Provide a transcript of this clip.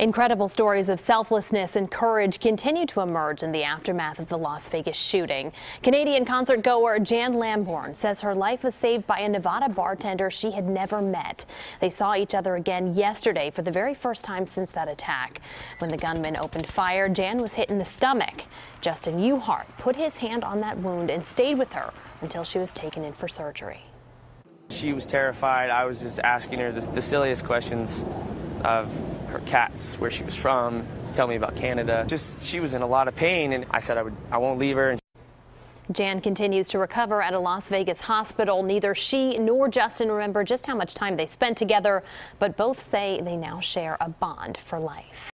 Incredible stories of selflessness and courage continue to emerge in the aftermath of the Las Vegas shooting. Canadian concert goer Jan Lamborn says her life was saved by a Nevada bartender she had never met. They saw each other again yesterday for the very first time since that attack. When the gunman opened fire, Jan was hit in the stomach. Justin Uhart put his hand on that wound and stayed with her until she was taken in for surgery. She was terrified. I was just asking her the, the silliest questions of her cats, where she was from, tell me about Canada. Just she was in a lot of pain, and I said I would I won't leave her. Jan continues to recover at a Las Vegas hospital. Neither she nor Justin remember just how much time they spent together, but both say they now share a bond for life.